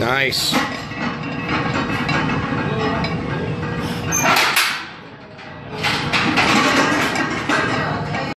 Nice.